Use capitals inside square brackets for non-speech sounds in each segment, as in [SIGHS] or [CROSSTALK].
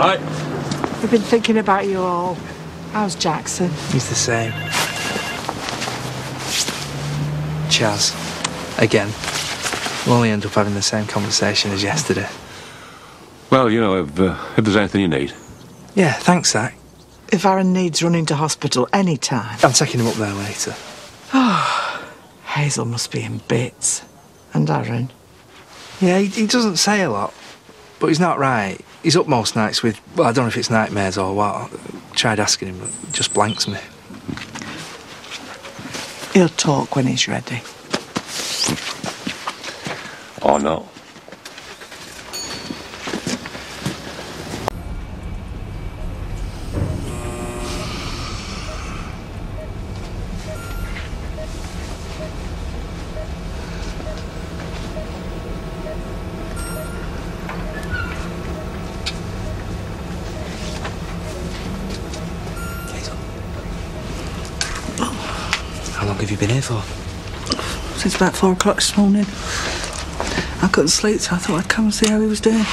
I've been thinking about you all. How's Jackson? He's the same. Chas. Again. We'll only end up having the same conversation as yesterday. Well, you know, if, uh, if there's anything you need. Yeah, thanks, Zak. If Aaron needs running to hospital any time. I'm taking him up there later. [SIGHS] Hazel must be in bits. And Aaron. Yeah, he, he doesn't say a lot, but he's not right. He's up most nights with, well, I don't know if it's nightmares or what. Tried asking him, but just blanks me. He'll talk when he's ready. Or not. Been here for? Since about four o'clock this morning. I couldn't sleep, so I thought I'd come and see how he was doing.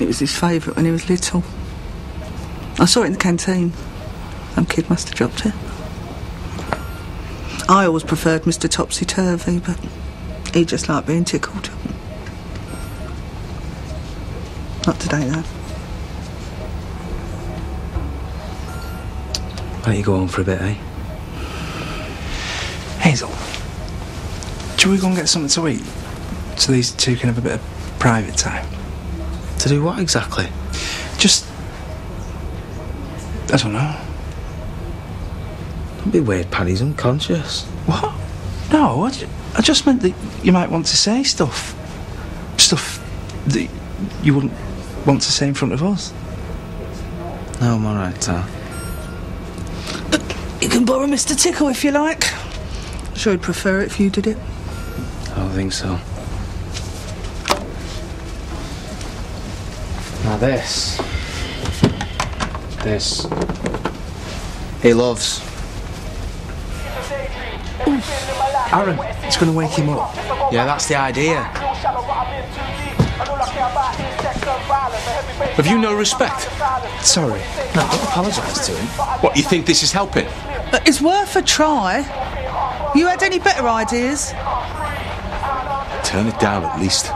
It was his favourite when he was little. I saw it in the canteen. Some kid must have dropped it. I always preferred Mr. Topsy Turvy, but he just liked being tickled. Not today, though. Why don't you go on for a bit, eh? Hazel. Shall we go and get something to eat? So these two can have a bit of private time. To do what exactly? Just. I don't know. Don't be weird, Paddy's unconscious. What? No, I, ju- I just meant that you might want to say stuff. Stuff that you wouldn't want to say in front of us. No, I'm alright, Tar. You can borrow Mr. Tickle if you like. I'm sure he'd prefer it if you did it. I don't think so. Now this. This. He loves. Aaron, it's going to wake him up. Yeah, that's the idea. Have you no respect? Sorry. No, don't apologise to him. What, you think this is helping? But it's worth a try. You had any better ideas? Turn it down at least.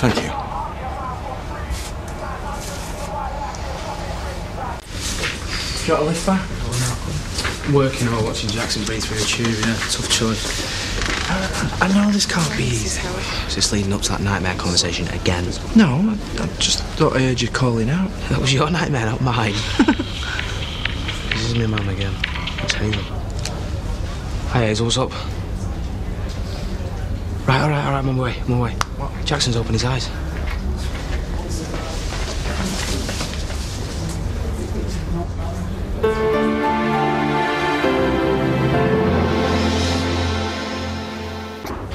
Thank you. Got a lift back? Working or watching Jackson breathe through a tube, yeah. Tough choice. I know this can't be easy. Is this leading up to that nightmare conversation again? No, I, I just thought I heard you calling out. That was your nightmare, not mine. [LAUGHS] this is my mum again. It's Hazel. Hi, Hazel, what's up? Right, all right, all right, I'm on my way, I'm on my way. What? Jackson's opened his eyes.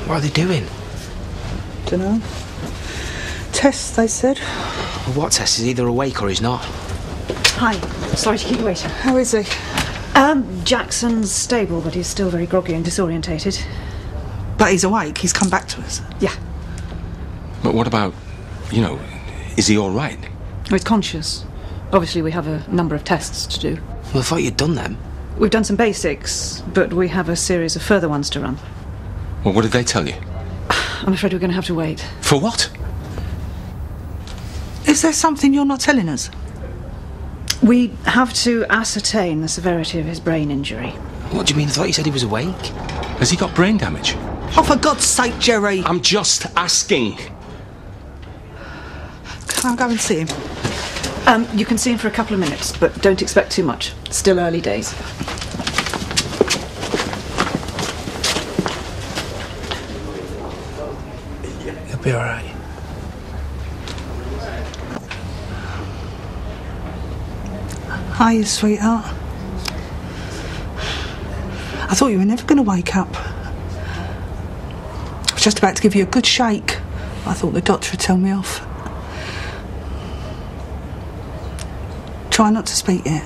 What are they doing? Dunno. Tests, they said. Well, what test? He's either awake or he's not. Hi. Sorry to keep you waiting. How is he? Um, Jackson's stable, but he's still very groggy and disorientated. But he's awake. He's come back to us. Yeah. But what about, you know, is he all right? Oh, He's conscious. Obviously, we have a number of tests to do. Well, I thought you'd done them. We've done some basics, but we have a series of further ones to run. Well, what did they tell you? I'm afraid we're going to have to wait. For what? Is there something you're not telling us? We have to ascertain the severity of his brain injury. What do you mean? I thought you said he was awake. Has he got brain damage? Oh, for God's sake, Jerry! I'm just asking. Can I go and see him? Um, you can see him for a couple of minutes, but don't expect too much. Still early days. He'll be all right. Hiya, sweetheart. I thought you were never going to wake up. I was just about to give you a good shake. I thought the doctor would tell me off. Try not to speak yet.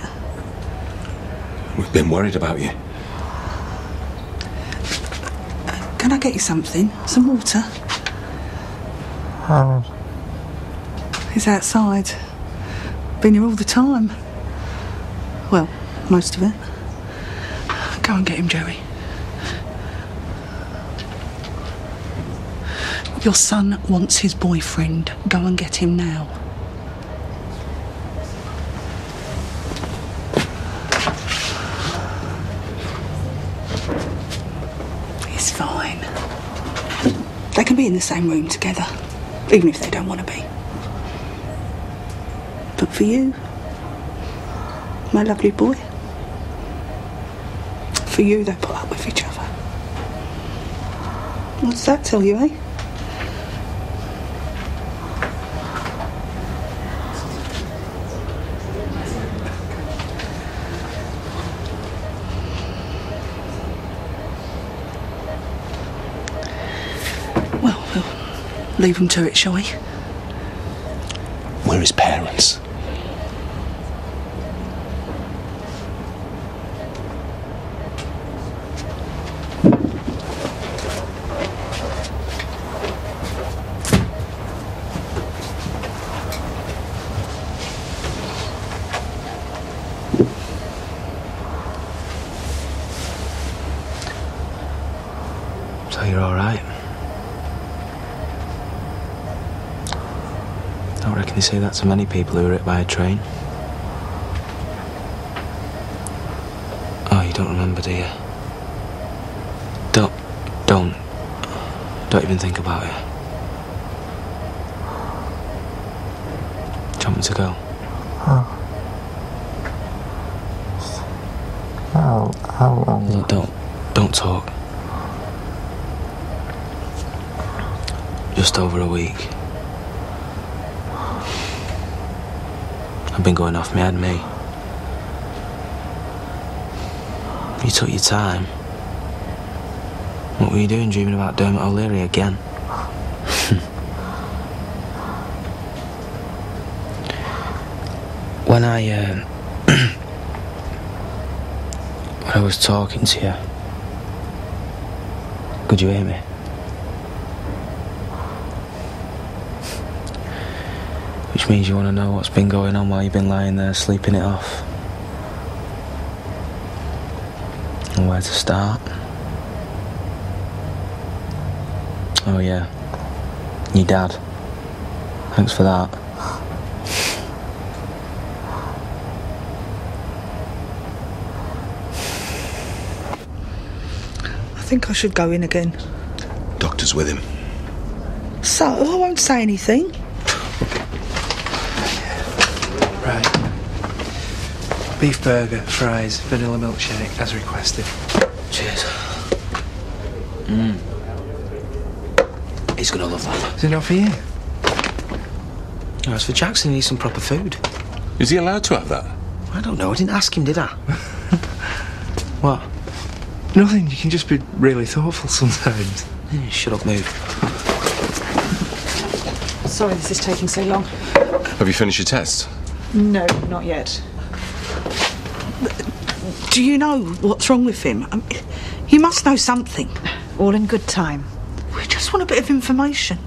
We've been worried about you. Can I get you something? Some water? He's outside. Been here all the time. Well, most of it. Go and get him, Jerry. Your son wants his boyfriend. Go and get him now. He's fine. They can be in the same room together, even if they don't want to be. But for you, my lovely boy, for you, they put up with each other. What's that tell you, eh? Well, we'll leave him to it, shall we? We're his parents. So you're alright? Don't reckon they say that to many people who are hit by a train. Oh, you don't remember, do you? Don't, don't, don't even think about it. Do you want me to go? How, how long? Look, don't, don't talk. Just over a week. I've been going off my head, me. You took your time. What were you doing dreaming about Dermot O'Leary again? [LAUGHS] when I, uh, [CLEARS THROAT] when I was talking to you, could you hear me? Which means you want to know what's been going on while you've been lying there sleeping it off. And where to start. Oh, yeah. Your dad. Thanks for that. I think I should go in again. Doctor's with him. So, oh, I won't say anything. Beef burger, fries, vanilla milkshake, as requested. Cheers. Mmm. He's gonna love that. Is it not for you? No, it's for Jackson. He needs some proper food. Is he allowed to have that? I don't know. I didn't ask him, did I? [LAUGHS] what? Nothing. You can just be really thoughtful sometimes. Eh, Shut up, move. Sorry this is taking so long. Have you finished your test? No, not yet. Do you know what's wrong with him? I mean, you must know something. All in good time. We just want a bit of information.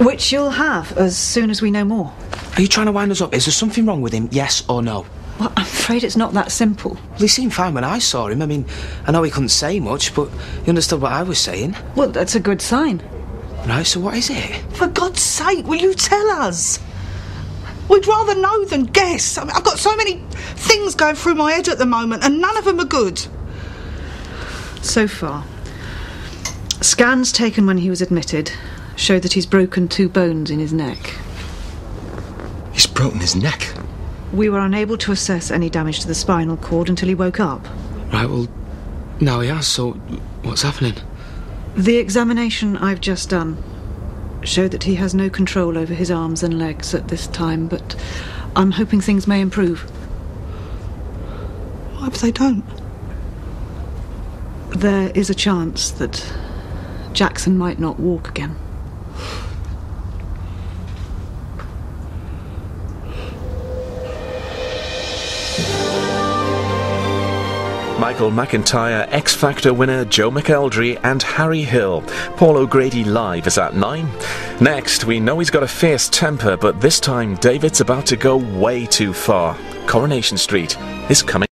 Which you'll have as soon as we know more. Are you trying to wind us up? Is there something wrong with him? Yes or no? Well, I'm afraid it's not that simple. Well, he seemed fine when I saw him. I mean, I know he couldn't say much, but he understood what I was saying. Well, that's a good sign. Right, so what is it? For God's sake, will you tell us? We'd rather know than guess. I mean, I've got so many things going through my head at the moment, and none of them are good. So far, scans taken when he was admitted show that he's broken two bones in his neck. He's broken his neck. We were unable to assess any damage to the spinal cord until he woke up. Right, well, now he has, so what's happening? The examination I've just done showed that he has no control over his arms and legs at this time, but I'm hoping things may improve. What if they don't? There is a chance that Jackson might not walk again. Michael McIntyre, X Factor winner Joe McElderry, and Harry Hill. Paul O'Grady live is at 9. Next, we know he's got a fierce temper, but this time David's about to go way too far. Coronation Street is coming.